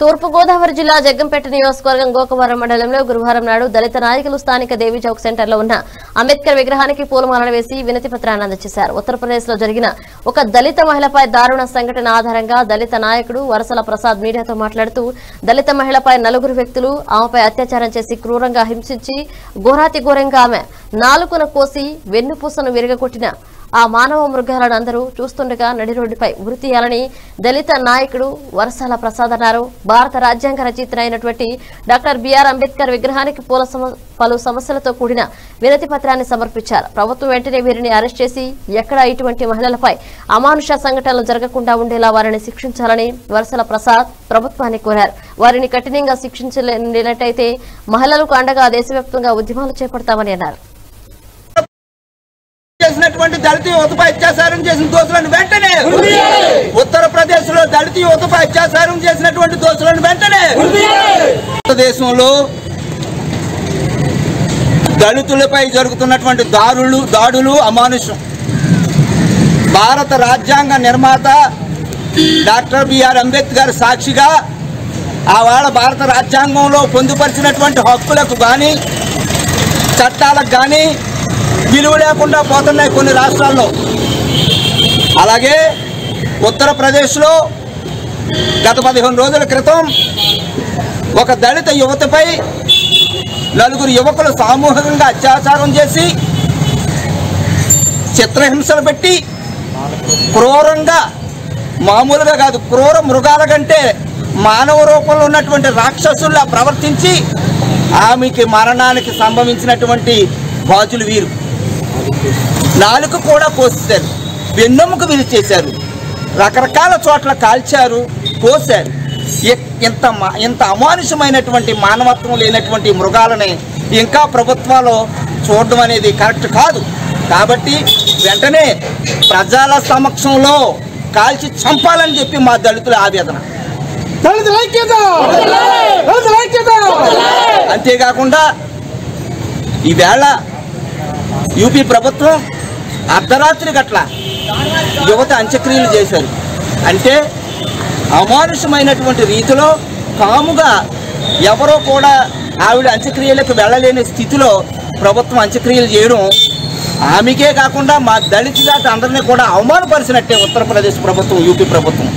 తూర్పుగోదావరి జిల్లా జగ్గంపేట నియోజకవర్గం గోకవరం మండలంలో గురువారం నాడు దళిత నాయకులు స్థానిక దేవి చౌక్ సెంటర్లో ఉన్న అంబేద్కర్ విగ్రహానికి పూలమాలలు వేసి వినతి పత్రాన్ని అందజేశారు. ఉత్తరప్రదేశ్లో జరిగిన ఒక దళిత మహిళపై దారుణ సంఘటన ఆధారంగా దళిత నాయకుడు వరసల ప్రసాద్ మీడియాతో మాట్లాడుతూ దళిత మహిళపై నలుగురు వ్యక్తులు ఆమెపై అత్యాచారం చేసి క్రూరంగా హింసించి ఘోరాతి ఘోరంగా ఆమె నాలుకను కోసి వెన్నుపూసను విరగొట్టిన ఆ మానవ మృగాలను అందరూ చూస్తుండగా నడి రోడ్డుపై ఉరి తీయాలని దళిత నాయకుడు వరసాల ప్రసాద్ అన్నారు. భారత రాజ్యాంగ రచయిత అయినటువంటి డాక్టర్ బిఆర్ అంబేద్కర్ విగ్రహానికి పూల పలు సమస్యలతో కూడిన వినతి పత్రాన్ని సమర్పించారు. ప్రభుత్వం వెంటనే వీరిని అరెస్ట్ చేసి ఎక్కడ ఇటువంటి మహిళలపై అమానుష సంఘటనలు జరగకుండా ఉండేలా వారిని శిక్షించాలని వరసల ప్రసాద్ ప్రభుత్వాన్ని కోరారు. వారిని కఠినంగా శిక్షించలేనట్టయితే మహిళలకు అండగా దేశవ్యాప్తంగా ఉద్యమాలు చేపడతామని అన్నారు. చేసినటువంటి దళిత యువతపై అత్యాచారం చేసిన దోషులను వెంటనే ఉత్తరప్రదేశ్లో దళిత యువతపై అత్యాచారం చేసినటువంటి దోషులను వెంటనే భారతదేశంలో దళితులపై జరుగుతున్నటువంటి దారులు దాడులు అమానుషం. భారత రాజ్యాంగ నిర్మాత డాక్టర్ బిఆర్ అంబేద్కర్ సాక్షిగా ఆవాళ భారత రాజ్యాంగంలో పొందుపరిచినటువంటి హక్కులకు కానీ చట్టాలకు కానీ విలువ లేకుండా పోతున్నాయి కొన్ని రాష్ట్రాల్లో. అలాగే ఉత్తరప్రదేశ్లో గత పదిహేను రోజుల క్రితం ఒక దళిత యువతపై నలుగురు యువకులు సామూహికంగా అత్యాచారం చేసి చిత్రహింసలు పెట్టి క్రూరంగా మామూలుగా కాదు క్రూర మృగాల కంటే మానవ రూపంలో ఉన్నటువంటి రాక్షసుల్లా ప్రవర్తించి ఆమెకి మరణానికి సంభవించినటువంటి బాజులు వీరు. నాలుక కూడా కోసేశారు వెన్నెముక విరిచేశారు రకరకాల చోట్ల కాల్చారు కోసారు ఇ- ఇంత మా- ఇంత అమానుషమైనటువంటి మానవత్వం లేనటువంటి మృగాలని ఇంకా ప్రభుత్వాలు చూడడం అనేది కరెక్ట్ కాదు. కాబట్టి వెంటనే ప్రజల సమక్షంలో కాల్చి చంపాలని చెప్పి మా దళితుల ఆవేదన. అంతేకాకుండా ఈవేళ యూపీ ప్రభుత్వం అర్ధరాత్రి గట్ల యువత అంత్యక్రియలు చేశారు. అంటే అమానుషమైనటువంటి రీతిలో కాముగా ఎవరో కూడా ఆవిడ అంత్యక్రియలకు వెళ్ళలేని స్థితిలో ప్రభుత్వం అంత్యక్రియలు చేయడం ఆమెకే కాకుండా మా దళిత జాతి అందరినీ కూడా అవమానపరిచినట్టే ఉత్తరప్రదేశ్ ప్రభుత్వం యూపీ ప్రభుత్వం.